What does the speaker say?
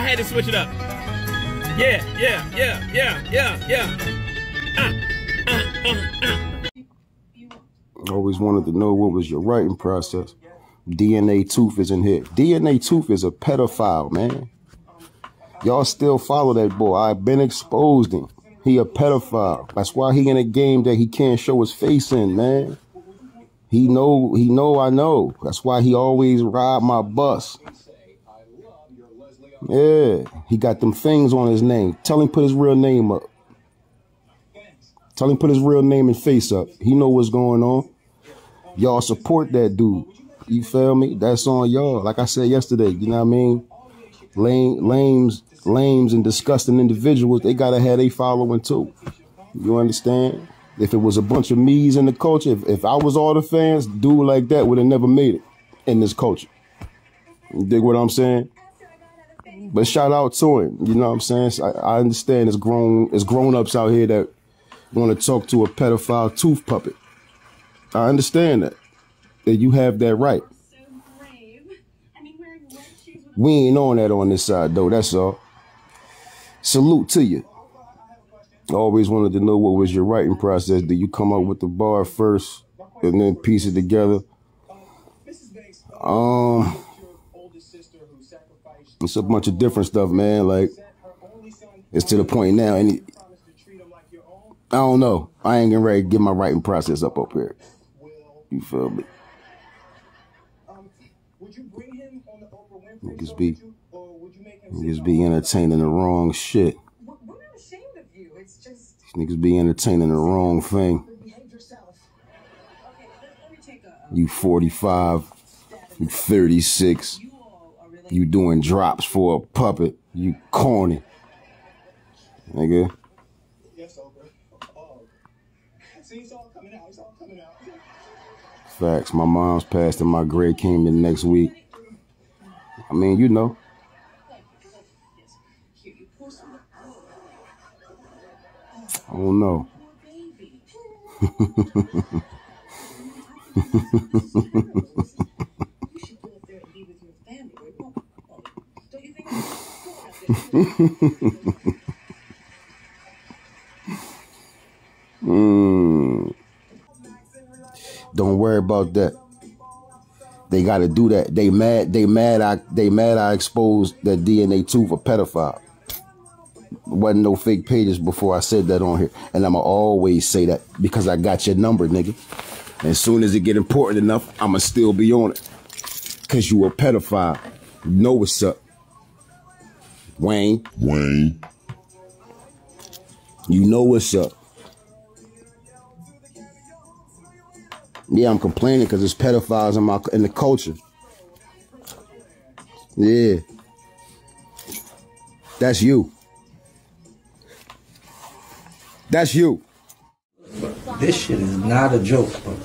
I had to switch it up. Yeah, yeah, yeah, yeah, yeah, yeah. Uh, uh, uh, Always wanted to know what was your writing process. DNA Tooth is in here. DNA Tooth is a pedophile, man. Y'all still follow that boy. I've been exposed him. He a pedophile. That's why he in a game that he can't show his face in, man. He know, he know I know. That's why he always ride my bus. Yeah, he got them things on his name. Tell him put his real name up. Tell him put his real name and face up. He know what's going on. Y'all support that dude. You feel me? That's on y'all. Like I said yesterday, you know what I mean? Lame, lames, lames and disgusting individuals, they gotta have a following too. You understand? If it was a bunch of me's in the culture, if, if I was all the fans, dude like that would have never made it in this culture. You dig what I'm saying? But shout out to him. You know what I'm saying? I, I understand it's grown it's grown ups out here that want to talk to a pedophile tooth puppet. I understand that. That you have that right. We ain't on that on this side though, that's all. Salute to you. Always wanted to know what was your writing process. Did you come up with the bar first and then piece it together? Um it's a bunch of different stuff, man. Like it's to the point now, and I don't know. I ain't getting ready to get my writing process up up here. You feel me? Niggas be niggas be entertaining the wrong shit. Niggas be entertaining the wrong thing. You 45, you 36, you doing drops for a puppet, you corny. Nigga. Yes, Facts. My mom's passed and my grade came in next week. I mean, you know. I don't know. mm. Don't worry about that. They got to do that. They mad. They mad. I. They mad. I exposed that DNA too for pedophile. Wasn't no fake pages before I said that on here, and I'ma always say that because I got your number, nigga. And as soon as it get important enough, I'ma still be on it. Cause you a pedophile. Know what's up. Wayne. Wayne. You know what's up. Yeah, I'm complaining because there's pedophiles in my in the culture. Yeah. That's you. That's you. This shit is not a joke, bro.